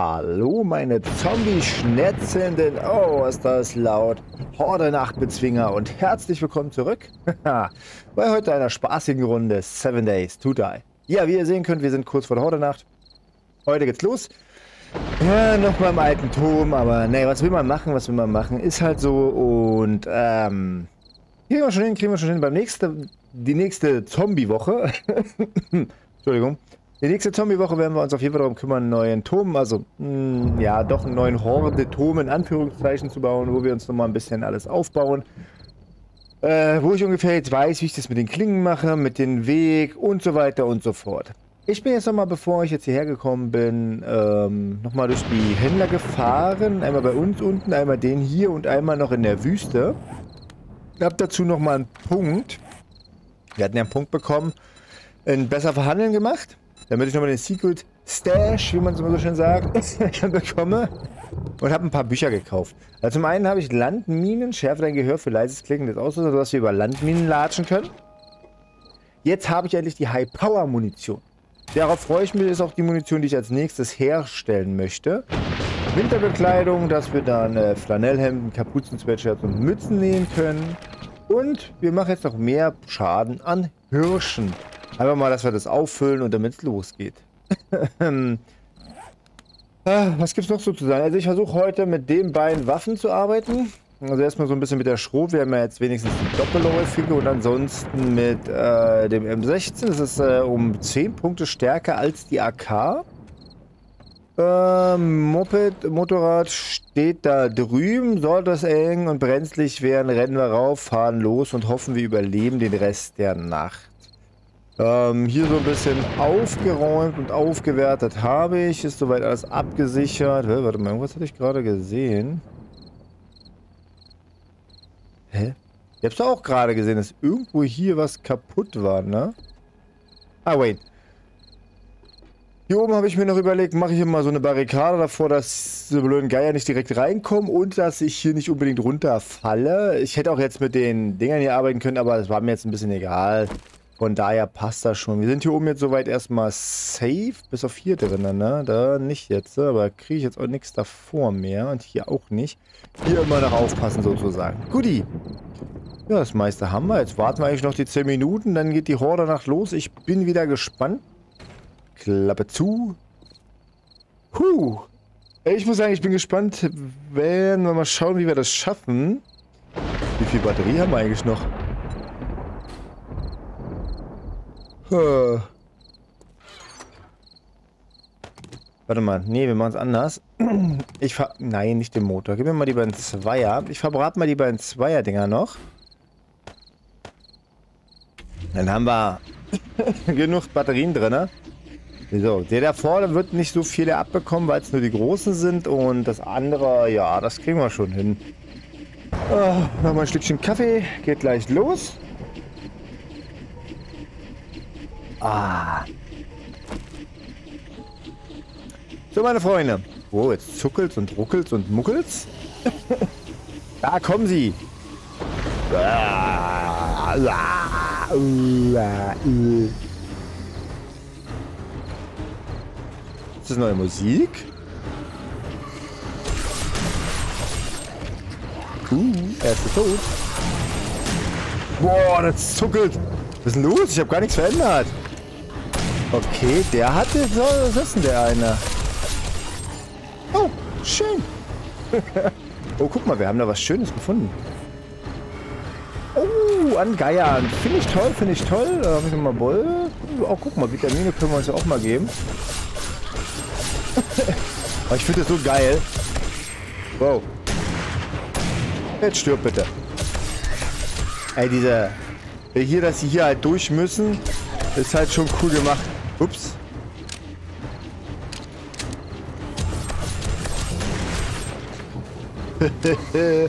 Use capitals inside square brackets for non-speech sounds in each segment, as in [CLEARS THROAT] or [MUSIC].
Hallo, meine Zombie-Schnetzelnden. Oh, ist das laut. Horde Nachtbezwinger und herzlich willkommen zurück [LAUGHS] bei heute einer spaßigen Runde Seven Days to Die. Ja, wie ihr sehen könnt, wir sind kurz vor der Horde-Nacht. Heute geht's los. Ja, nochmal im alten Turm, aber nee, was will man machen, was will man machen, ist halt so und ähm, kriegen wir schon hin, kriegen wir schon hin. Beim nächsten, die nächste Zombie-Woche, [LAUGHS] Entschuldigung, die nächste Zombie-Woche werden wir uns auf jeden Fall darum kümmern, einen neuen Turm, also mh, hm, ja, doch einen neuen Horde-Turm in Anführungszeichen zu bauen, wo wir uns nochmal ein bisschen alles aufbauen. Äh, wo ich ungefähr jetzt weiß, wie ich das mit den Klingen mache, mit dem Weg und so weiter und so fort. Ich bin jetzt nochmal, bevor ich jetzt hierher gekommen bin, ähm, nochmal durch die Händler gefahren. Einmal bei uns unten, einmal den hier und einmal noch in der Wüste. Ich habe dazu nochmal einen Punkt. Wir hatten ja einen Punkt bekommen, ein besser verhandeln gemacht damit ich nochmal den Secret Stash, wie man es immer so schön sagt, [LAUGHS] bekomme. Und habe ein paar Bücher gekauft. Also zum einen habe ich Landminen, schärfe dein Gehör für leises Klicken des Auslösers, sodass wir über Landminen latschen können. Jetzt habe ich endlich die High-Power-Munition. Darauf freue ich mich, ist auch die Munition, die ich als nächstes herstellen möchte. Winterbekleidung, dass wir dann äh, Flanellhemden, Kapuzen, Sweatshirts und Mützen nähen können. Und wir machen jetzt noch mehr Schaden an Hirschen. Einfach mal, dass wir das auffüllen und damit es losgeht. [LAUGHS] ah, was gibt's noch so zu sagen? Also ich versuche heute mit den beiden Waffen zu arbeiten. Also erstmal so ein bisschen mit der Schrot. Wir haben ja jetzt wenigstens die doppelläufige und ansonsten mit äh, dem M16. Das ist äh, um 10 Punkte stärker als die AK. Ähm, Moped, Motorrad steht da drüben. Sollte es eng und brenzlig werden, rennen wir rauf, fahren los und hoffen, wir überleben den Rest der Nacht. Ähm, hier so ein bisschen aufgeräumt und aufgewertet habe ich. Ist soweit alles abgesichert. Hä, warte mal, irgendwas hatte ich gerade gesehen. Hä? Hab's doch auch gerade gesehen, dass irgendwo hier was kaputt war, ne? Ah, wait. Hier oben habe ich mir noch überlegt, mache ich immer so eine Barrikade davor, dass die blöden Geier nicht direkt reinkommen und dass ich hier nicht unbedingt runterfalle. Ich hätte auch jetzt mit den Dingern hier arbeiten können, aber das war mir jetzt ein bisschen egal. Von daher passt das schon. Wir sind hier oben jetzt soweit erstmal safe. Bis auf hier drinnen, ne? Da nicht jetzt, aber kriege ich jetzt auch nichts davor mehr. Und hier auch nicht. Hier immer noch aufpassen sozusagen. Guti. Ja, das meiste haben wir. Jetzt warten wir eigentlich noch die 10 Minuten. Dann geht die Horde nach los. Ich bin wieder gespannt. Klappe zu. Huh. Ich muss sagen, ich bin gespannt. Werden wir mal schauen, wie wir das schaffen. Wie viel Batterie haben wir eigentlich noch? Warte mal, nee, wir machen es anders. [CLEARS THROAT] Ich ver... Nein, nicht den Motor. Gib mir mal die beiden Zweier. Ich verbrate mal die beiden Zweier-Dinger noch. Dann haben wir [LAUGHS] genug Batterien drin. So, der da vorne wird nicht so viele abbekommen, weil es nur die großen sind. Und das andere, ja, das kriegen wir schon hin. Oh, Nochmal ein Stückchen Kaffee. Geht gleich los. Ah. So, meine Freunde. Oh, jetzt zuckelt's und ruckelt's und muckelt's. [LAUGHS] da kommen sie. Ist das neue Musik? Uh, er ist tot. Boah, das zuckelt. Was ist denn los? Ich habe gar nichts verändert. Okay, der hatte... So, denn der eine? Oh, schön. [LAUGHS] oh, guck mal, wir haben da was Schönes gefunden. Oh, an Geiern. Finde ich toll, finde ich toll. Da habe ich nochmal Boll. Oh, guck mal, Vitamine können wir uns ja auch mal geben. [LAUGHS] Aber ich finde das so geil. Wow. Jetzt stirb bitte. Ey, dieser... Hier, dass sie hier halt durch müssen, ist halt schon cool gemacht. Ups. [LAUGHS]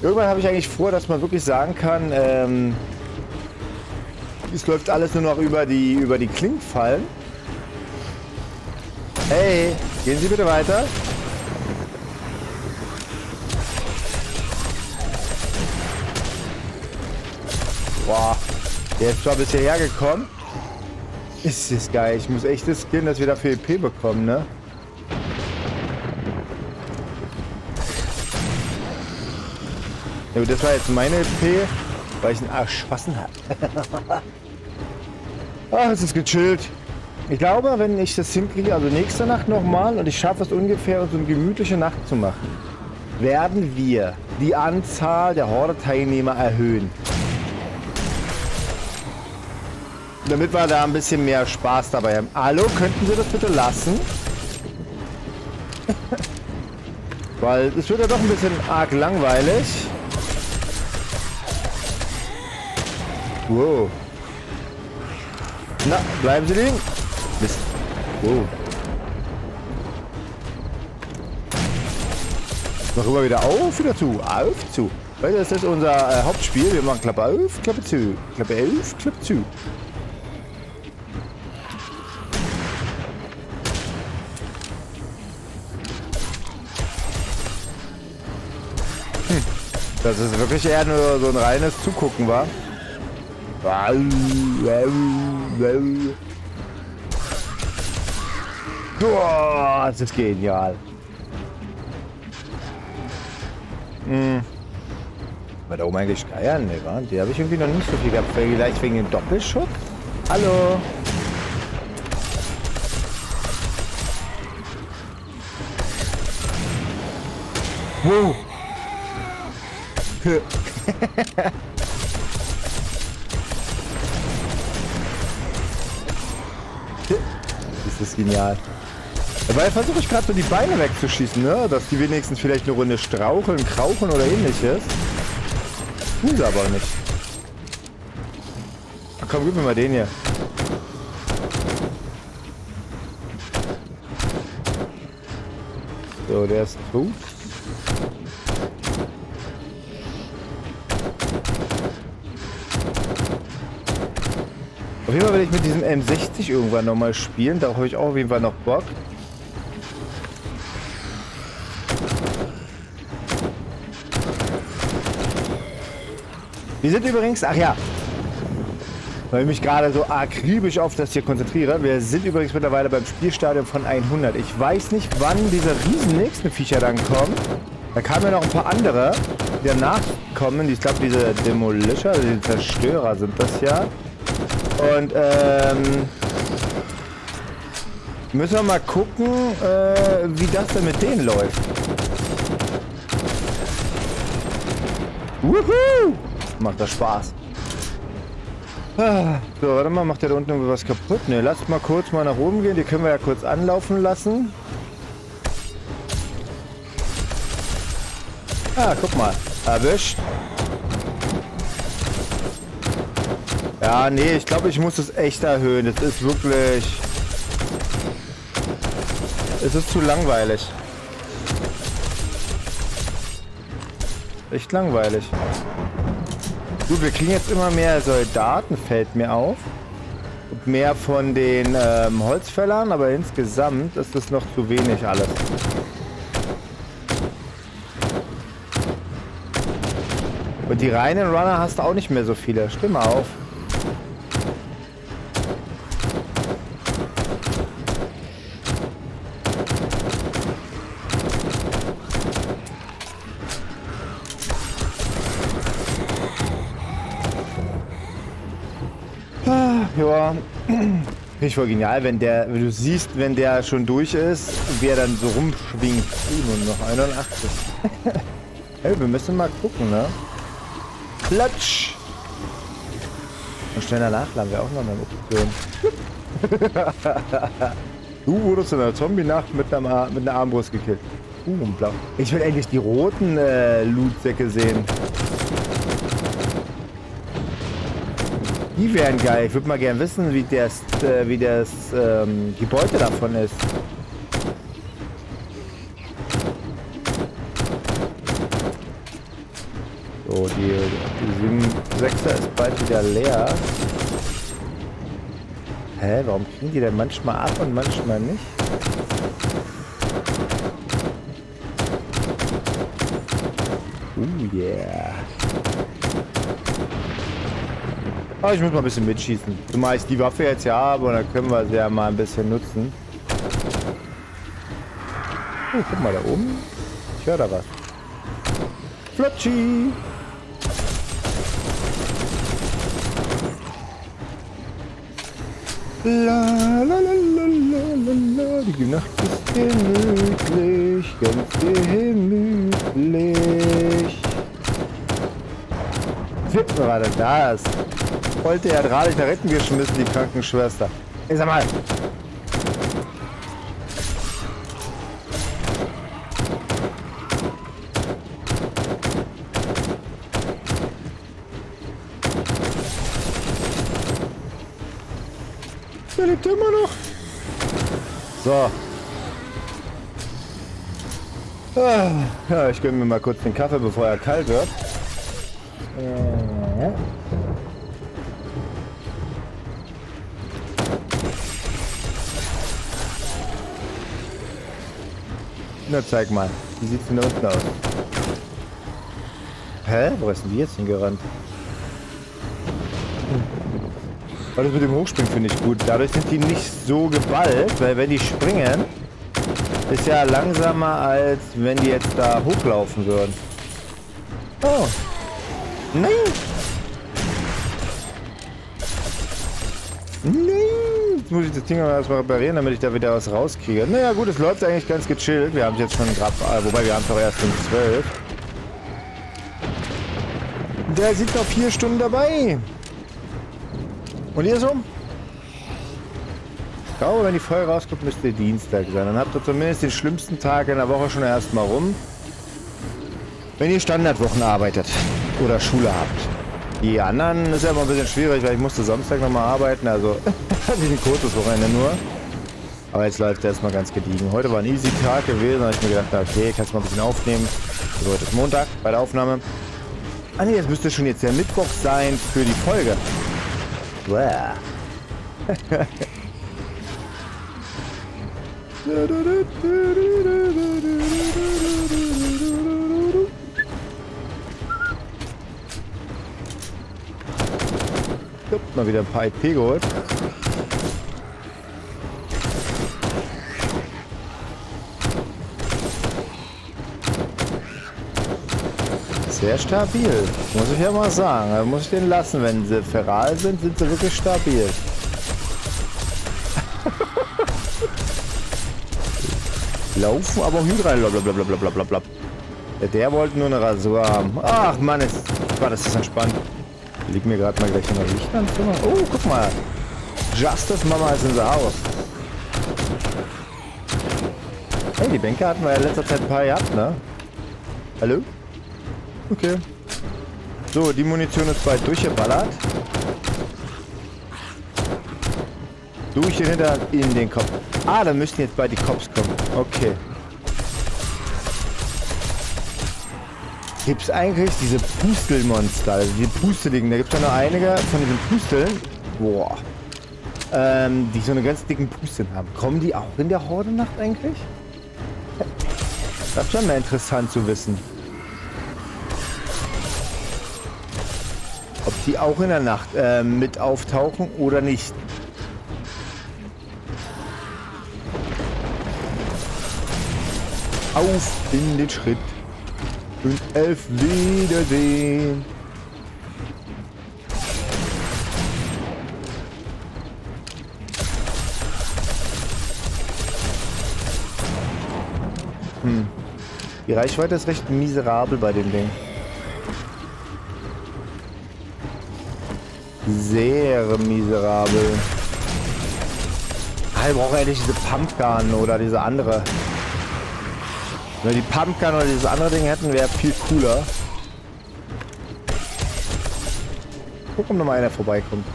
Irgendwann habe ich eigentlich vor, dass man wirklich sagen kann, ähm, es läuft alles nur noch über die über die Klinkfallen. Hey, gehen Sie bitte weiter. Boah, der ist zwar bisher hergekommen. Ist das geil. Ich muss echt das skillen, dass wir dafür EP bekommen, ne? Ja, das war jetzt meine EP, weil ich einen Arsch erschossen habe. [LAUGHS] Ach, es ist gechillt. Ich glaube, wenn ich das hinkriege, also nächste Nacht nochmal und ich schaffe es ungefähr, so eine gemütliche Nacht zu machen, werden wir die Anzahl der Horde-Teilnehmer erhöhen. Damit wir da ein bisschen mehr Spaß dabei haben. Hallo, könnten Sie das bitte lassen? [LAUGHS] Weil es wird ja doch ein bisschen arg langweilig. Wow. Na, bleiben Sie liegen. Mist. Wow. Mach immer wieder auf, wieder zu. Auf, zu. Weil das ist unser äh, Hauptspiel. Wir machen Klappe auf, Klappe zu. Klappe auf, Klappe zu. Das ist wirklich eher nur so ein reines Zugucken, war. Boah, das ist genial. Hm. War da oben eigentlich Geier? Ne, war? Die habe ich irgendwie noch nicht so viel gehabt. Vielleicht wegen dem Doppelschutz? Hallo? Wow. [LAUGHS] das ist genial. Dabei versuche ich gerade so die Beine wegzuschießen, ne? Dass die wenigstens vielleicht eine Runde straucheln, krauchen oder ähnliches. Tun sie aber nicht. Ach komm, gib mir mal den hier. So, der ist tot. Auf jeden Fall werde ich mit diesem M60 irgendwann nochmal spielen. Da habe ich auch auf jeden Fall noch Bock. Wir sind übrigens, ach ja, weil ich mich gerade so akribisch auf das hier konzentriere. Wir sind übrigens mittlerweile beim Spielstadium von 100. Ich weiß nicht, wann dieser riesen nächste Viecher dann kommt. Da kamen ja noch ein paar andere, die danach kommen. Ich glaube, diese Demolisher, also die Zerstörer sind das ja. Und ähm, müssen wir mal gucken, äh, wie das denn mit denen läuft. Wuhu! Macht das Spaß. So, warte mal, macht der da unten was kaputt? Ne, lasst mal kurz mal nach oben gehen. Die können wir ja kurz anlaufen lassen. Ah, guck mal. Erwischt. Ja, nee, ich glaube, ich muss es echt erhöhen. Das ist wirklich... Es ist zu langweilig. Echt langweilig. Gut, wir kriegen jetzt immer mehr Soldaten, fällt mir auf. Und mehr von den ähm, Holzfällern, aber insgesamt ist das noch zu wenig alles. Und die reinen Runner hast du auch nicht mehr so viele. Stimme auf. Ich voll genial, wenn der, wenn du siehst, wenn der schon durch ist, wie er dann so rumschwingt. Uh, nur noch 81. [LAUGHS] hey, wir müssen mal gucken, ne? Klatsch! Und schneller nachladen wäre auch noch eine Option. [LAUGHS] du wurdest in der Zombie-Nacht mit, einer, mit einer Armbrust gekillt. Uh, blau. Ich will endlich die roten äh, Loot-Säcke sehen. Die wären geil. Ich würde mal gerne wissen, wie das, äh, wie das ähm, Gebäude davon ist. So, die, die 7-6er ist bald wieder leer. Hä, warum kriegen die denn manchmal ab und manchmal nicht? Oh yeah. Aber ich muss mal ein bisschen mitschießen. Zumal ich die Waffe jetzt ja habe und dann können wir sie ja mal ein bisschen nutzen. Oh, guck mal da oben. Ich höre da was. Flutschi! La la la la la la la Die Nacht ist gemütlich, ganz gemütlich. Wer war denn das? Wollte er gerade nach hinten geschmissen, die Krankenschwester. Ich sag mal. Der liegt immer noch. So. Ah, ja, ich gönne mir mal kurz den Kaffee, bevor er kalt wird. Ja. Na, zeig mal. Wie sieht's denn da unten aus? Hä? Wo ist denn die jetzt hingerannt? Aber das mit dem Hochspringen finde ich gut. Dadurch sind die nicht so geballt, weil wenn die springen, ist ja langsamer, als wenn die jetzt da hochlaufen würden. Oh. Nein! Jetzt muss ich das Ding erstmal reparieren, damit ich da wieder was rauskriege. Naja gut, es läuft eigentlich ganz gechillt. Wir haben es jetzt schon gerade, äh, wobei wir haben es doch erst um 12. Der sieht noch vier Stunden dabei. Und ihr so? Ich glaube, wenn die Folge rauskommt, müsste Dienstag sein. Dann habt ihr zumindest den schlimmsten Tag in der Woche schon erstmal rum. Wenn ihr Standardwochen arbeitet oder Schule habt. Die anderen ist ja immer ein bisschen schwierig, weil ich musste Samstag nochmal arbeiten, also [LAUGHS] hatte ich ein kurzes Wochenende nur. Aber jetzt läuft er erstmal ganz gediegen. Heute war ein easy Tag gewesen, da habe ich mir gedacht, okay, kannst du mal ein bisschen aufnehmen. Also heute ist Montag bei der Aufnahme. Ah ne, jetzt müsste schon jetzt der Mittwoch sein für die Folge. Bäh. [LAUGHS] mal wieder ein paar IP geholt. Sehr stabil, muss ich ja mal sagen. Da muss ich den lassen. Wenn sie feral sind, sind sie wirklich stabil. [LAUGHS] Laufen, aber Hydra, blablabla. Der, wollte nur eine Rasur haben. Ach Mann, jetzt war das ist entspannt. Liegt mir gerade mal gleich in der Licht am Zimmer. Oh, guck mal. Justice Mama ist in the house. Hey, die Bänke hatten wir ja in letzter Zeit ein paar gehabt, ne? Hallo? Okay. So, die Munition ist bald durchgeballert. Durch den Hinter in den Kopf. Ah, da müssten jetzt bald die Cops kommen. Okay. Gibt es eigentlich diese Pustelmonster, also diese Pusteligen? Da gibt es ja noch einige von diesen Pusteln. Boah. Ähm, die so eine ganz dicken Pusteln haben. Kommen die auch in der Horde-Nacht eigentlich? Das ist schon mal interessant zu wissen. Ob die auch in der Nacht äh, mit auftauchen oder nicht. Auf in den Schritt und elf Wiedersehen. Hm. Die Reichweite ist recht miserabel bei dem Ding. Sehr miserabel. Ah, wir brauchen eigentlich diese Pumpgun oder diese andere. Wenn wir die Pumpgun oder dieses andere Ding hätten, wäre viel cooler. Guck, ob noch mal einer vorbeikommt.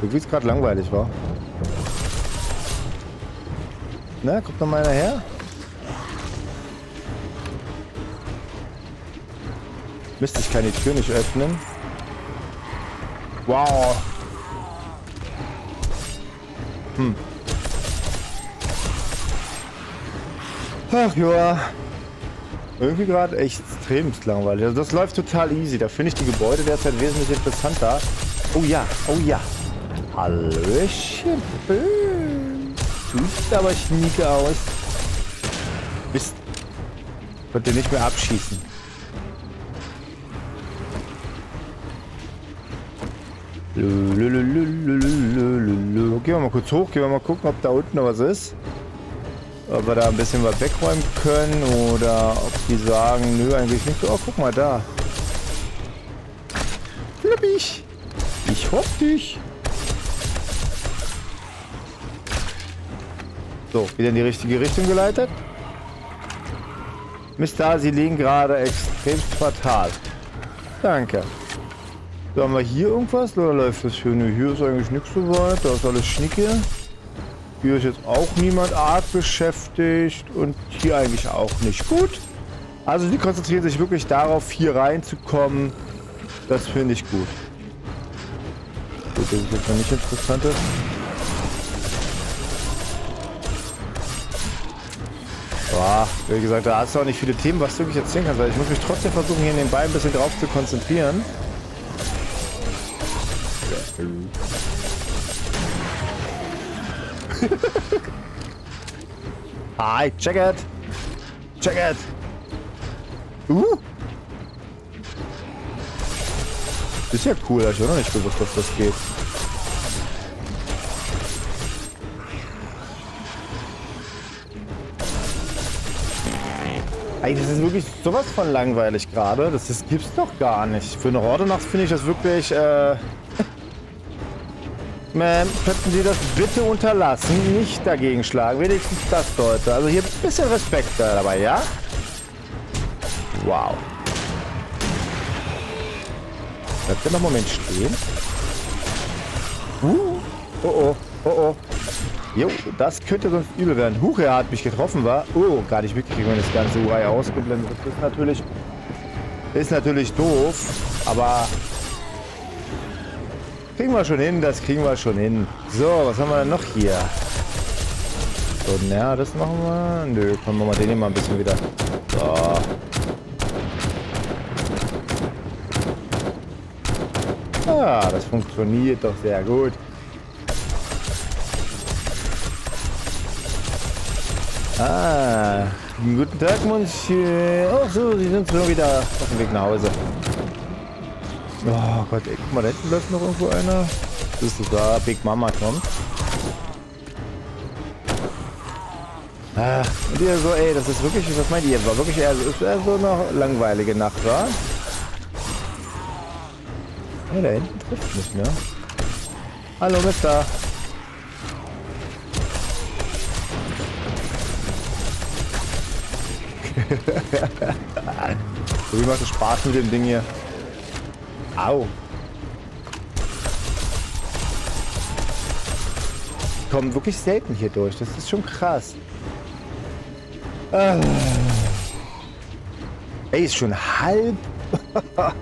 Wie es gerade langweilig war. Na, kommt noch mal einer her? Mist, ich die Tür nicht öffnen. Wow. Hm. Ach ja. irgendwie gerade extrem langweilig. Also das läuft total easy. Da finde ich die Gebäude derzeit wesentlich interessanter. Oh ja, oh ja. Hallöchen. Sieht aber schnieke aus. Mist. Konnte nicht mehr abschießen. Gehen wir mal kurz hoch, gehen wir mal gucken, ob da unten noch was ist. Ob wir da ein bisschen was wegräumen können oder ob die sagen, nö, eigentlich nicht. Oh, guck mal da. Flippig. Ich hoffe dich. So, wieder in die richtige Richtung geleitet. Mr. Sie liegen gerade extrem fatal. Danke. So, haben wir hier irgendwas? Oder läuft das schön? Hier ist eigentlich nichts so weit. Da ist alles schnicke. Hier ist jetzt auch niemand arg beschäftigt. Und hier eigentlich auch nicht. Gut. Also die konzentrieren sich wirklich darauf, hier reinzukommen. Das finde ich gut. Gut, das ist jetzt noch nicht interessant. Boah, wie gesagt, da hast du auch nicht viele Themen, was du wirklich erzählen kannst. Weil ich muss mich trotzdem versuchen, hier in den Beinen ein bisschen drauf zu konzentrieren. [LAUGHS] Hi, check it! Check it! Uh! Das ist ja cool, ich auch noch nicht gewusst, dass das geht. Ey, das ist wirklich sowas von langweilig gerade. Das, das gibt's doch gar nicht. Für eine Horde-Nacht finde ich das wirklich, äh... Ma'am, könnten Sie das bitte unterlassen? Nicht dagegen schlagen. Wenigstens das sollte. Also hier ein bisschen Respekt dabei, ja? Wow. Bleibt der noch einen Moment stehen? Uh, oh oh, oh oh. Jo, das könnte sonst übel werden. Huch, er hat mich getroffen, war. Oh, gar nicht mitgekriegt, wenn das ganze UI ausgeblendet ist natürlich, ist natürlich doof, aber kriegen wir schon hin, das kriegen wir schon hin. So, was haben wir denn noch hier? So, naja, das machen wir. Nö, kommen wir mal den hier mal ein bisschen wieder. So. Ah, das funktioniert doch sehr gut. Ah, guten Tag, Monsieur. Ach so, Sie sind schon wieder auf dem Weg nach Hause. Oh Gott, ey, guck mal, da hinten läuft noch irgendwo einer. Das ist da, Big Mama kommt. Ah, und ihr so, ey, das ist wirklich, was meint ihr? War wirklich eher, ist eher so eine langweilige Nacht, wa? Ja, da hinten trifft nicht mehr. Hallo, Mister. so [LAUGHS] wie macht es Spaß mit dem Ding hier. Au. Kommen wirklich selten hier durch. Das ist schon krass. Ah. Ey, ist schon halb. [LAUGHS]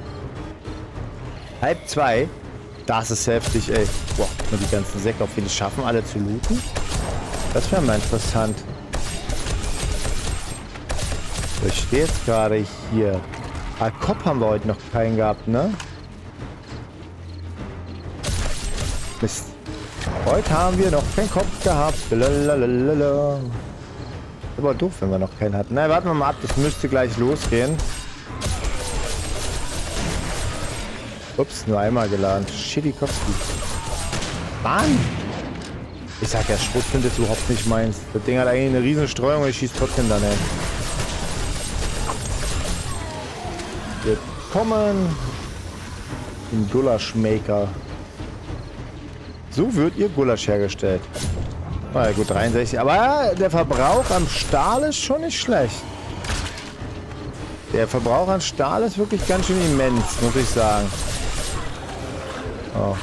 halb zwei. Das ist heftig, ey. Boah, nur die ganzen Säcke, ob wir das schaffen, alle zu looten. Das wäre mal interessant. Ich stehe jetzt gerade hier. Ah, Kopf haben wir heute noch keinen gehabt, ne? Mist. Heute haben wir noch keinen Kopf gehabt. Lalalala. Aber doof, wenn wir noch keinen hatten. Na, warten wir mal ab. Das müsste gleich losgehen. Ups, nur einmal geladen. Schilikowski. Mann! Ich sag ja, Schrotflinte ist überhaupt nicht meins. Das Ding hat eigentlich eine riesen Streuung und ich schieße trotzdem daneben. Willkommen im Gulaschmaker. So wird ihr Gulasch hergestellt. Na ja, gut, 63. Aber der Verbrauch am Stahl ist schon nicht schlecht. Der Verbrauch an Stahl ist wirklich ganz schön immens, muss ich sagen. Oh.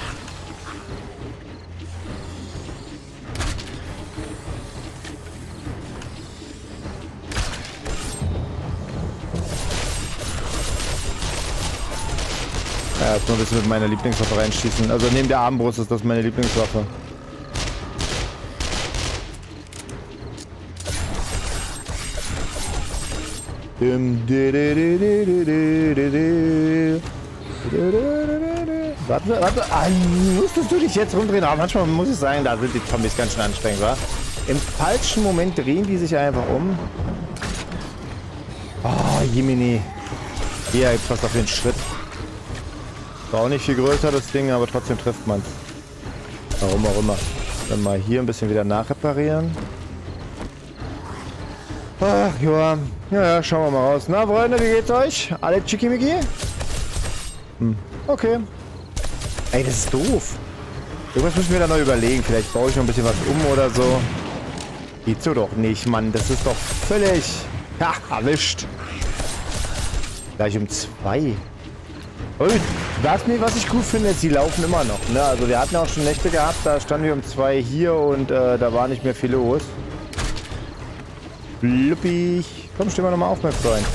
Ja, jetzt nur ein bisschen mit meiner Lieblingswaffe reinschießen. Also neben der Armbrust ist das meine Lieblingswaffe. Warte, warte. Ah, musstest du dich jetzt rumdrehen? Aber manchmal muss ich sagen, da sind die Zombies ganz schön anstrengend, wa? Im falschen Moment drehen die sich einfach um. Oh, Jiminy. Hier gibt fast auf den Schritt. War auch nicht viel größer, das Ding, aber trotzdem trifft man es. Warum auch immer. Dann mal hier ein bisschen wieder nachreparieren. Ach, ja. Ja, ja, schauen wir mal raus. Na, Freunde, wie geht's euch? Alle Chickimicki? Hm, okay. Ey, das ist doof. Irgendwas müssen wir da noch überlegen. Vielleicht baue ich noch ein bisschen was um oder so. Geht so doch nicht, Mann. Das ist doch völlig... Ja, erwischt. Gleich um zwei. Und was, was ich gut finde, ist, sie laufen immer noch. Ne? Also wir hatten auch schon Nächte gehabt, da standen wir um zwei hier und äh, da war nicht mehr viel los. Fluppig. Komm, steh mal nochmal auf, mein Freund.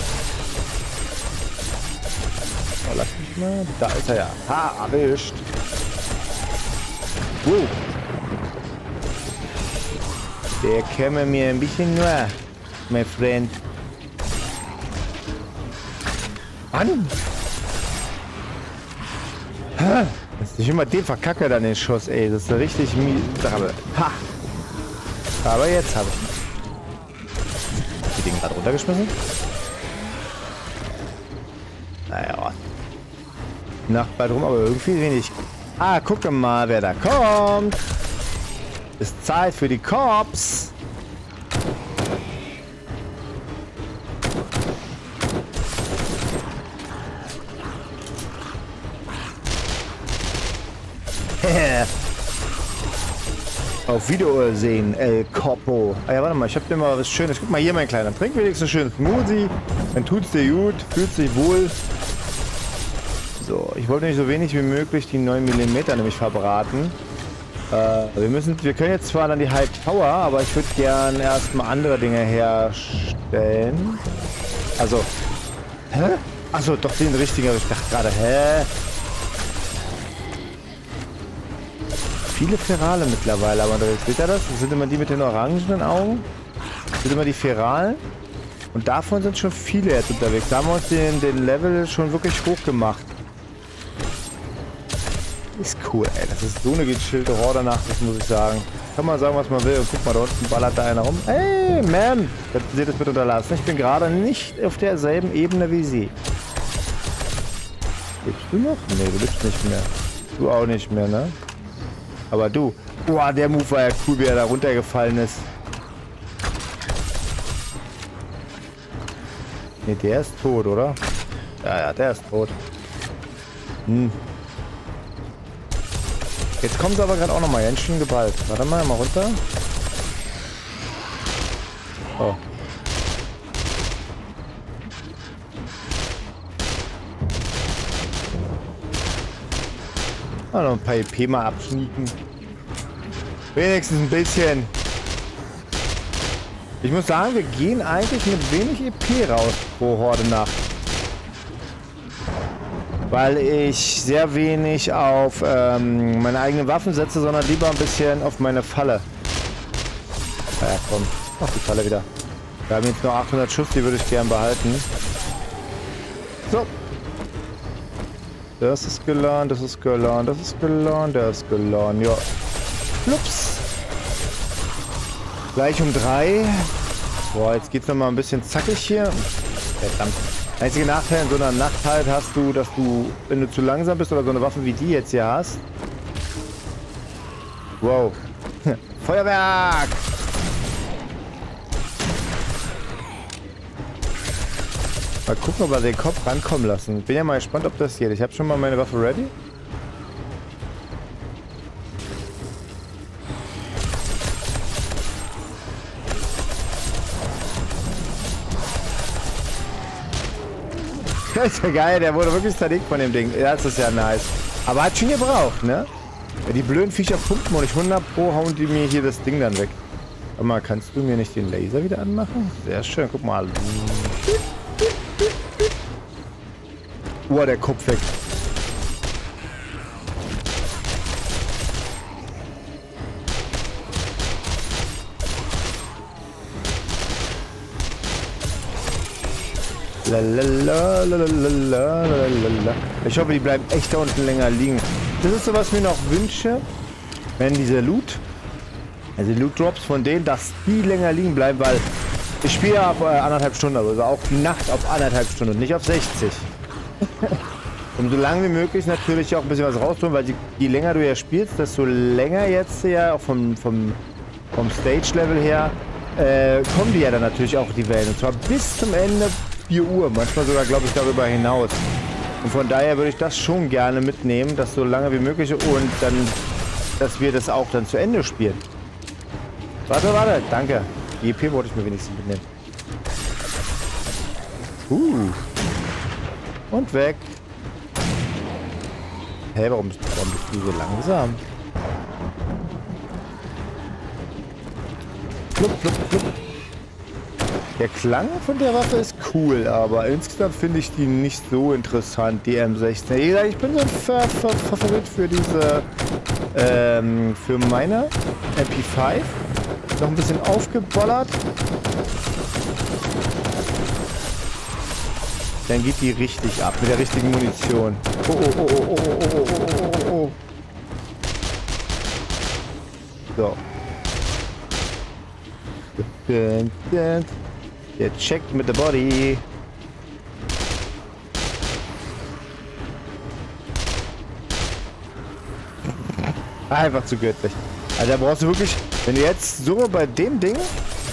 Oh, lass mich mal. Da ist er ja. Ha, erwischt. Wow. Der käme mir ein bisschen nur, mein Freund. Mann! Ha! Das ist nicht immer den verkacke dann den Schuss, ey. Das ist richtig mies. Ha! Aber jetzt habe ich die Dinge gerade runtergeschmissen? Naja. Nacht bald rum, aber irgendwie wenig. Ah, guck mal, wer da kommt. Ist Zeit für die Cops. [LAUGHS] Auf Wiedersehen, El Corpo. Ah ja, warte mal, ich hab dir mal was Schönes. Guck mal hier, mein Kleiner. Trink wenigstens ein schönes Smoothie. Dann tut's dir gut, fühlt sich wohl. So, ich wollte nicht so wenig wie möglich die 9 mm nämlich verbraten. Äh, wir müssen, wir können jetzt zwar dann die High Power, aber ich würde gern erstmal andere Dinge herstellen. Also, hä? Achso, doch den richtigen, aber ich dachte gerade, hä? Viele Ferale mittlerweile aber unterwegs. Seht ihr das? Das sind immer die mit den orangenen Augen. Das sind immer die Feralen. Und davon sind schon viele jetzt unterwegs. Da haben wir uns den, den Level schon wirklich hoch gemacht. Ist cool, ey. Das ist so eine gechillte Horde nach, das muss ich sagen. Kann man sagen, was man will. Und guck mal, da unten ballert da einer rum. Hey, man! Seht es bitte unterlassen. Ich bin gerade nicht auf derselben Ebene wie sie. Lebst du noch? Nee, du lebst nicht mehr. Du auch nicht mehr, ne? Aber du. Boah, der Move war ja cool, wie er da runtergefallen ist. Ne, der ist tot, oder? Ja, ja, der ist tot. Hm. Jetzt kommt aber gerade auch noch mal ganz schön geballt. Warte mal, mal runter. Oh. Mal noch ein paar EP mal abschnieken. Wenigstens ein bisschen. Ich muss sagen, wir gehen eigentlich mit wenig EP raus pro Horde Nacht. Weil ich sehr wenig auf ähm, meine eigenen Waffen setze, sondern lieber ein bisschen auf meine Falle. Ja, komm. Mach die Falle wieder. Wir haben jetzt nur 800 Schuss, die würde ich gern behalten. So, das ist geladen, das ist geladen, das ist geladen, der ist geladen, ja. Flups. Gleich um drei. Boah, jetzt geht's noch mal ein bisschen zackig hier. Verdammt. Einzige Nachteil in so einer Nacht halt hast du, dass du, wenn du zu langsam bist oder so eine Waffe wie die jetzt hier hast. Wow. [LAUGHS] Feuerwerk! Mal gucken, ob wir den Kopf rankommen lassen. Bin ja mal gespannt, ob das geht. Ich habe schon mal meine Waffe ready. [LAUGHS] Das ist ja geil, der wurde wirklich zerlegt von dem Ding. Das ist ja nice. Aber hat schon gebraucht, ne? Die blöden Viecher pumpen und ich 100 pro hauen die mir hier das Ding dann weg. Warte mal, kannst du mir nicht den Laser wieder anmachen? Sehr schön, guck mal. Boah, der Kopf weg. Ich hoffe, die bleiben echt da unten länger liegen. Das ist so, was ich mir noch wünsche, wenn diese Loot, also die Loot Drops von denen, dass die länger liegen bleiben, weil ich spiele auf äh, anderthalb Stunden, also auch die Nacht auf anderthalb Stunden, nicht auf 60. um so lange wie möglich natürlich auch ein bisschen was rausholen, weil je, je länger du ja spielst, desto länger jetzt ja auch vom, vom, vom Stage-Level her äh, kommen die ja dann natürlich auch die Wellen. Und zwar bis zum Ende 4 Uhr, manchmal sogar, glaube ich, darüber hinaus. Und von daher würde ich das schon gerne mitnehmen, dass so lange wie möglich und dann, dass wir das auch dann zu Ende spielen. Warte, warte, danke. Die EP wollte ich mir wenigstens mitnehmen. Uh. Und weg. Hä, hey, warum, warum bist du so langsam? Flup, flup, flup. Der Klang von der Waffe ist cool, aber insgesamt finde ich die nicht so interessant, die M16. Ich bin so ein Ver Ver Favorit für diese, ähm, für meine MP5. Noch ein bisschen aufgeballert. Dann geht die richtig ab mit der richtigen Munition. Oh, oh, oh, oh, oh, oh, oh, oh, oh, oh. So. Dun, dun. Der checkt mit der Body. Einfach zu göttlich. Also da brauchst du wirklich, wenn du jetzt so bei dem Ding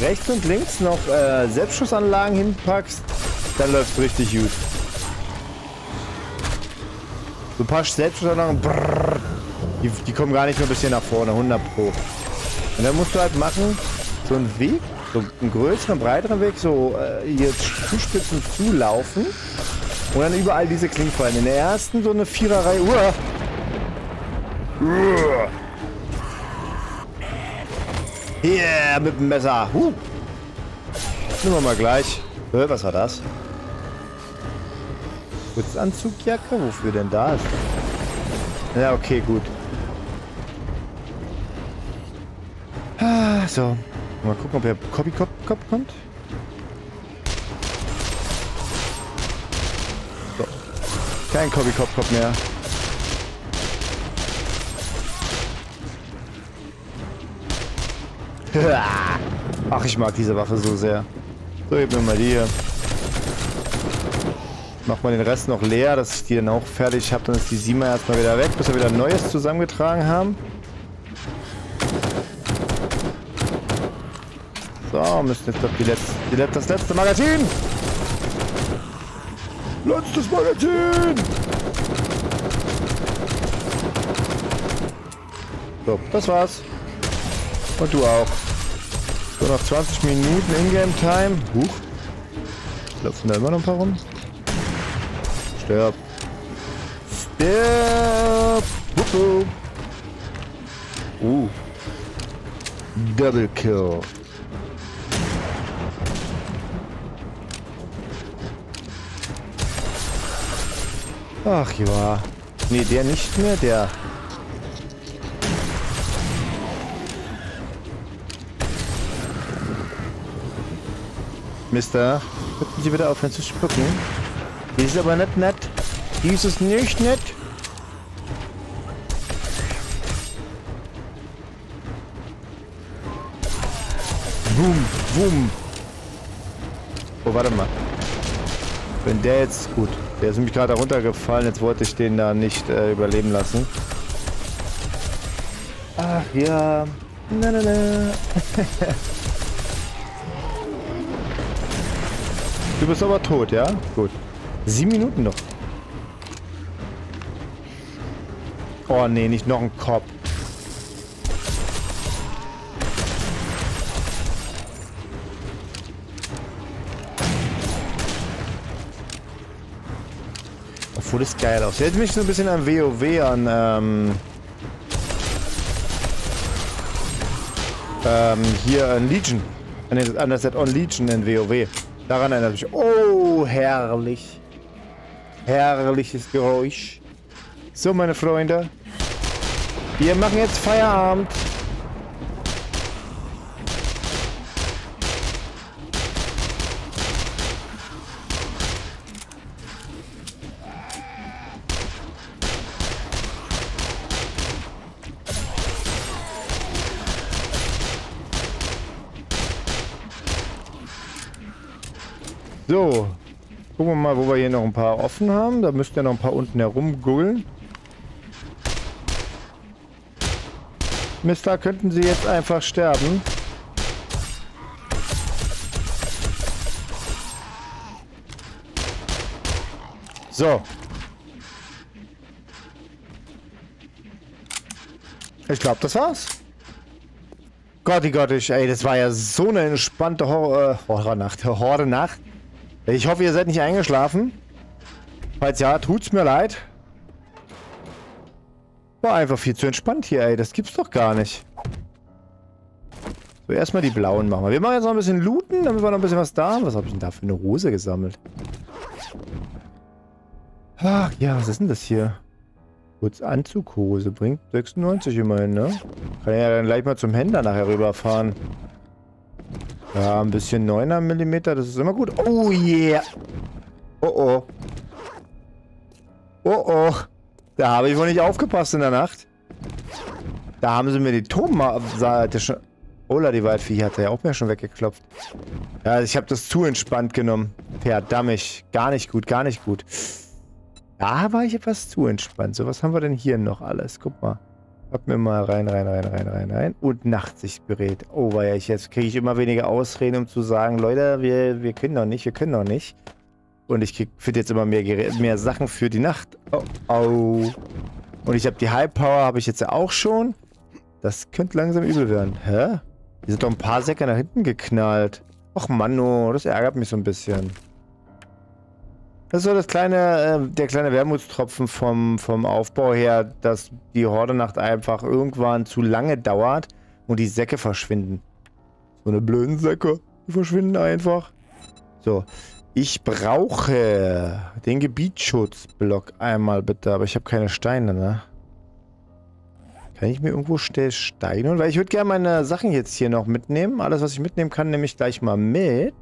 rechts und links noch äh, Selbstschussanlagen hinpackst, dann läuft es richtig gut. So ein paar Selbstschussanlagen, brrr, die, die kommen gar nicht mehr bis hier nach vorne, 100 pro. Und dann musst du halt machen, so einen Weg, so einen größeren, breiteren Weg, so äh, hier Zuspitzen zulaufen und dann überall diese Klingen fallen. In der ersten so eine Viererreihe. Uah. Uah. Yeah, mit dem Messer. Huh. Nehmen wir mal gleich. Was war das? Schutzanzugjacke? Wofür denn das? Ja, okay, gut. Ah, so. Mal gucken, ob er Copy Cop, Cop kommt. So. Kein Copy Cop Cop mehr. [LAUGHS] Ach, ich mag diese Waffe so sehr. So, gib mir mal die hier. Mach mal den Rest noch leer, dass ich die dann auch fertig habe. Dann ist die 7 erstmal wieder weg, bis wir wieder neues zusammengetragen haben. So, müssen jetzt doch die letzte, die letzte, das letzte Magazin. Letztes Magazin. So, das war's. Und du auch. So, noch 20 Minuten Ingame-Time. Huch. Laufen da immer noch ein paar rum? Stirb. Stirb. Uh. Double Kill. Ach ja. Nee, der nicht mehr, der. Mister, könnten Sie bitte aufhören zu spucken? Dies ist aber nicht nett. Dies ist nicht nett. Boom, boom. Oh, warte mal. Wenn der jetzt... Gut. Der ist nämlich gerade runtergefallen. Jetzt wollte ich den da nicht äh, überleben lassen. Ach ja. Na, na, na. [LAUGHS] du bist aber tot, ja? Gut. Sieben Minuten noch. Oh nee, nicht noch ein Kopf. Obwohl das geil aus. Jetzt mich so ein bisschen an WoW an, ähm, ähm, hier an Legion. An, an das Set-on Legion in WoW. Daran erinnert mich. Oh, herrlich. Herrliches Geräusch. So, meine Freunde. Wir machen jetzt Feierabend. So, gucken wir mal, wo wir hier noch ein paar offen haben. Da müsst ihr noch ein paar unten herumguggeln. Mister, könnten Sie jetzt einfach sterben? So. Ich glaube, das war's. Gotti Gottisch, ey, das war ja so eine entspannte Horror, äh, Horrornacht, Horde-Nacht. Ich hoffe, ihr seid nicht eingeschlafen. Falls ja, tut's mir leid. War einfach viel zu entspannt hier, ey. Das gibt's doch gar nicht. So, erstmal die blauen machen wir. Wir machen jetzt noch ein bisschen looten, damit wir noch ein bisschen was da haben. Was habe ich denn da für eine Hose gesammelt? Ach ja, was ist denn das hier? Kurz Anzughose. Bringt 96 immerhin, ne? Kann ja dann gleich mal zum Händler nachher rüberfahren. Ja, ein bisschen 9er Millimeter, das ist immer gut. Oh yeah. Oh oh. Oh oh. Da habe ich wohl nicht aufgepasst in der Nacht. Da haben sie mir die Turmseite schon... Ola, die Waldvieh hat er ja auch mir schon weggeklopft. Ja, ich habe das zu entspannt genommen. Verdammt. Gar nicht gut, gar nicht gut. Da war ich etwas zu entspannt. So, was haben wir denn hier noch alles? Guck mal. Pack mir mal rein, rein, rein, rein, rein, rein. Und Nachtsichtgerät. Oh, weil ich jetzt kriege ich immer weniger Ausreden, um zu sagen, Leute, wir, wir können doch nicht, wir können doch nicht. Und ich finde jetzt immer mehr, mehr Sachen für die Nacht. Oh, oh. Und ich habe die High Power, habe ich jetzt ja auch schon. Das könnte langsam übel werden. Hä? Hier sind doch ein paar Säcke nach hinten geknallt. Och Manno, das ärgert mich so ein bisschen. Das ist so das kleine, äh, der kleine Wermutstropfen vom, vom Aufbau her, dass die Horde-Nacht einfach irgendwann zu lange dauert und die Säcke verschwinden. So eine blöden Säcke, die verschwinden einfach. So, ich brauche den Gebietsschutzblock einmal bitte, aber ich habe keine Steine, ne? Kann ich mir irgendwo Steine holen? Weil ich würde gerne meine Sachen jetzt hier noch mitnehmen. Alles, was ich mitnehmen kann, nehme ich gleich mal mit.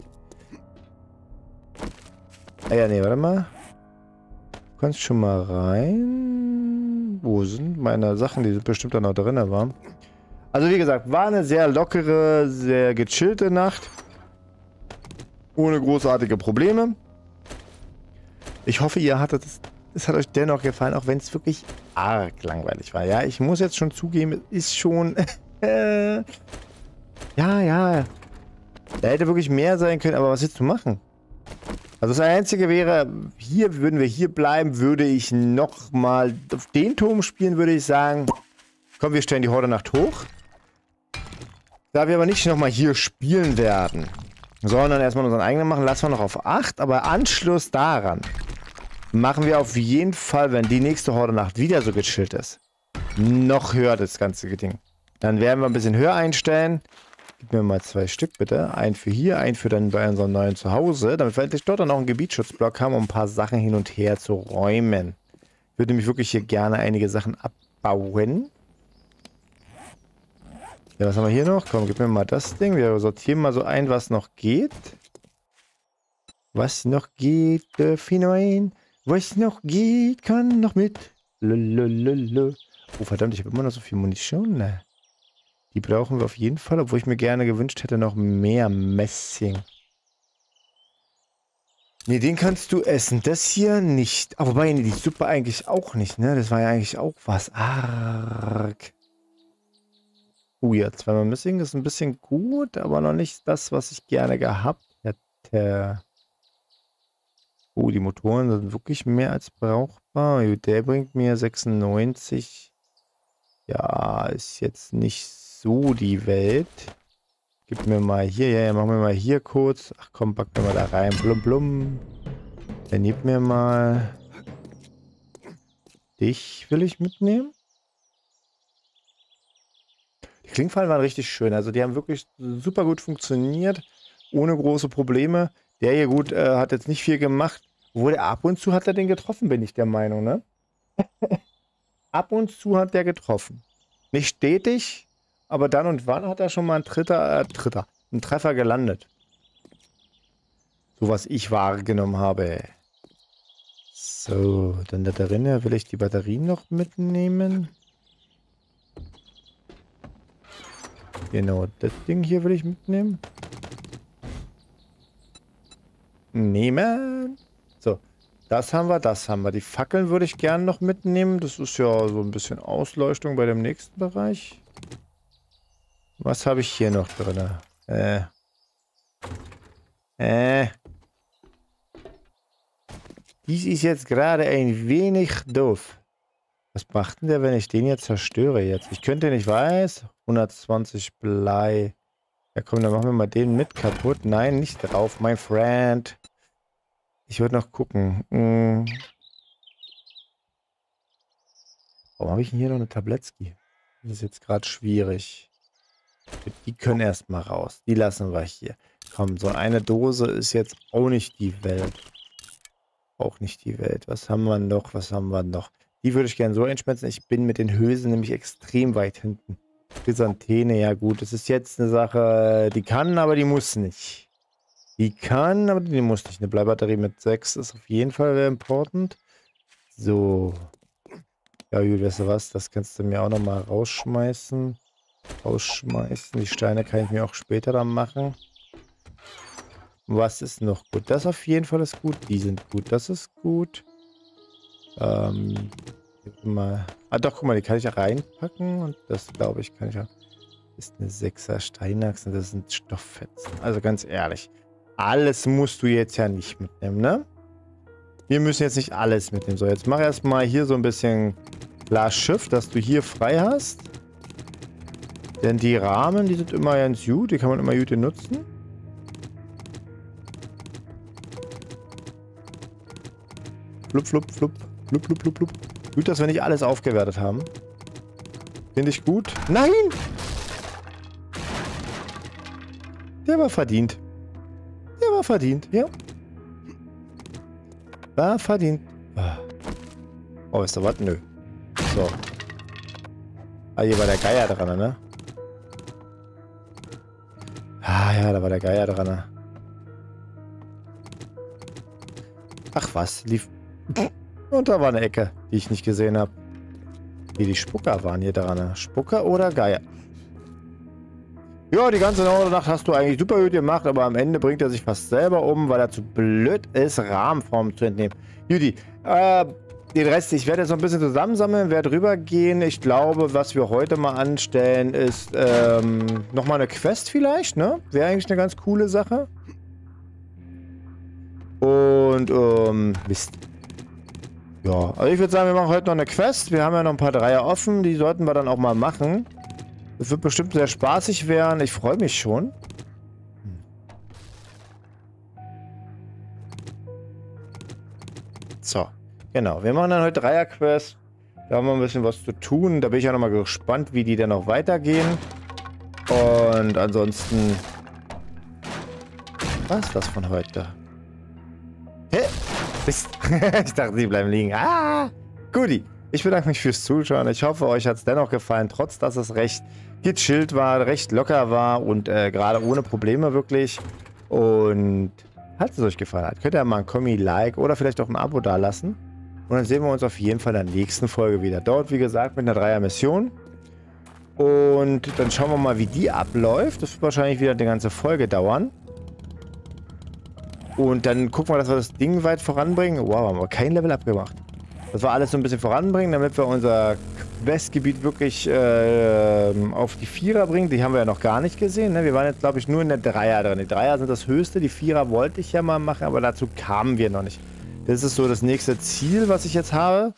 Ah ja, nee, warte mal. Du kannst schon mal rein. Wo sind meine Sachen? Die bestimmt da noch drin waren. Also wie gesagt, war eine sehr lockere, sehr gechillte Nacht. Ohne großartige Probleme. Ich hoffe, ihr hattet es, es hat euch dennoch gefallen, auch wenn es wirklich arg langweilig war. Ja, ich muss jetzt schon zugeben, es ist schon... [LAUGHS] ja, ja. Da hätte wirklich mehr sein können, aber was willst du machen? Also das Einzige wäre, hier würden wir hier bleiben, würde ich nochmal auf den Turm spielen, würde ich sagen, komm, wir stellen die Horde Nacht hoch. Da wir aber nicht nochmal hier spielen werden, sondern erstmal unseren eigenen machen, lassen wir noch auf 8, aber Anschluss daran machen wir auf jeden Fall, wenn die nächste Horde Nacht wieder so gechillt ist, noch höher das ganze Ding. Dann werden wir ein bisschen höher einstellen. Gib mir mal zwei Stück bitte. Ein für hier, ein für dann bei unserem neuen Zuhause, damit wir endlich dort dann auch einen Gebietsschutzblock haben, um ein paar Sachen hin und her zu räumen. Ich würde nämlich wirklich hier gerne einige Sachen abbauen. Ja, was haben wir hier noch? Komm, gib mir mal das Ding. Wir sortieren mal so ein, was noch geht. Was noch geht, darf hinein. Was noch geht, kann noch mit. Lalalala. Oh, verdammt, ich habe immer noch so viel Munition. Ne? Die brauchen wir auf jeden Fall, obwohl ich mir gerne gewünscht hätte, noch mehr Messing. Ne, den kannst du essen. Das hier nicht. Aber wobei, nee, die Suppe eigentlich auch nicht, ne? Das war ja eigentlich auch was. Arg. Uh, ja, zweimal Missing ist ein bisschen gut, aber noch nicht das, was ich gerne gehabt hätte. Oh, die Motoren sind wirklich mehr als brauchbar. Der bringt mir 96. Ja, ist jetzt nicht so die Welt. Gib mir mal hier, ja, ja, machen wir mal hier kurz. Ach komm, pack mir mal da rein. Blum, blum. Dann gib mir mal... Dich will ich mitnehmen. Die Klingfallen waren richtig schön. Also die haben wirklich super gut funktioniert. Ohne große Probleme. Der hier gut äh, hat jetzt nicht viel gemacht. Obwohl ab und zu hat er den getroffen, bin ich der Meinung, ne? [LAUGHS] ab und zu hat der getroffen. Nicht stetig, aber dann und wann hat er schon mal einen Tritter, äh, Tritter, einen Treffer gelandet. So was ich wahrgenommen habe. So, dann da drin will ich die Batterien noch mitnehmen. Genau, das Ding hier will ich mitnehmen. mitnehmen. So, das haben wir, das haben wir. Die Fackeln würde ich gerne noch mitnehmen. Das ist ja so ein bisschen Ausleuchtung bei dem nächsten Bereich. Was habe ich hier noch drin? Äh. Äh. Dies ist jetzt gerade ein wenig doof. Was macht denn der, wenn ich den jetzt zerstöre jetzt? Ich könnte nicht, weiß. 120 Blei. Ja komm, dann machen wir mal den mit kaputt. Nein, nicht drauf, mein Friend. Ich würde noch gucken. Hm. Warum habe ich denn hier noch eine Tabletski? Das ist jetzt gerade schwierig. Die können erstmal raus. Die lassen wir hier. Komm, so eine Dose ist jetzt auch nicht die Welt. Auch nicht die Welt. Was haben wir noch? Was haben wir noch? Die würde ich gerne so einschmelzen. Ich bin mit den Hülsen nämlich extrem weit hinten. Chrysanthene, ja gut. Das ist jetzt eine Sache, die kann, aber die muss nicht. Die kann, aber die muss nicht. Eine Bleibatterie mit 6 ist auf jeden Fall important. So. Ja gut, weißt du was? Das kannst du mir auch nochmal rausschmeißen. Rausschmeißen. Die Steine kann ich mir auch später dann machen. Was ist noch gut? Das auf jeden Fall ist gut. Die sind gut. Das ist gut. Ähm, mal. Ah doch, guck mal, die kann ich ja reinpacken. Und das, glaube ich, kann ich ja. Ist eine 6er Steinachse. Das sind Stofffetzen. Also ganz ehrlich. Alles musst du jetzt ja nicht mitnehmen, ne? Wir müssen jetzt nicht alles mitnehmen. So, jetzt mach erstmal hier so ein bisschen Glas Schiff, dass du hier frei hast. Denn die Rahmen, die sind immer ganz gut. Die kann man immer gut nutzen. Flup, flup, flup. Flup, flup, flup, flup. Gut, dass wir nicht alles aufgewertet haben. Finde ich gut. Nein! Der war verdient. Der war verdient, ja. War verdient. Ah. Oh, ist da was? Nö. So. Ah, hier war der Geier dran, ne? Ah ja, da war der Geier dran. Ach was, lief... Und da war eine Ecke, die ich nicht gesehen habe. Wie die Spucker waren hier dran. Spucker oder Geier? Ja, die ganze Nacht hast du eigentlich super gut gemacht, aber am Ende bringt er sich fast selber um, weil er zu blöd ist, Rahmenformen zu entnehmen. Judy, äh, den Rest, ich werde jetzt noch ein bisschen zusammensammeln, werde rübergehen. Ich glaube, was wir heute mal anstellen, ist ähm, nochmal eine Quest vielleicht, ne? Wäre eigentlich eine ganz coole Sache. Und, ähm, Mist. Ja, also ich würde sagen, wir machen heute noch eine Quest. Wir haben ja noch ein paar Dreier offen. Die sollten wir dann auch mal machen. Das wird bestimmt sehr spaßig werden. Ich freue mich schon. So, genau. Wir machen dann heute Dreier-Quest. Da haben wir ein bisschen was zu tun. Da bin ich ja nochmal gespannt, wie die dann noch weitergehen. Und ansonsten... Was ist das von heute? Hä? Mist. [LAUGHS] ich dachte, sie bleiben liegen. Ah, guti. Ich bedanke mich fürs Zuschauen. Ich hoffe, euch hat es dennoch gefallen, trotz dass es recht gechillt war, recht locker war und äh, gerade ohne Probleme wirklich. Und falls es euch gefallen hat, könnt ihr mal ein Kommi, Like oder vielleicht auch ein Abo dalassen. Und dann sehen wir uns auf jeden Fall in der nächsten Folge wieder. Dort, wie gesagt, mit einer Dreier-Mission. Und dann schauen wir mal, wie die abläuft. Das wird wahrscheinlich wieder eine ganze Folge dauern. Und dann gucken wir, dass wir das Ding weit voranbringen. Wow, haben wir kein Level abgemacht. Das war alles so ein bisschen voranbringen, damit wir unser Questgebiet wirklich äh, auf die Vierer bringen. Die haben wir ja noch gar nicht gesehen. Ne? Wir waren jetzt, glaube ich, nur in der Dreier drin. Die Dreier sind das höchste. Die Vierer wollte ich ja mal machen, aber dazu kamen wir noch nicht. Das ist so das nächste Ziel, was ich jetzt habe.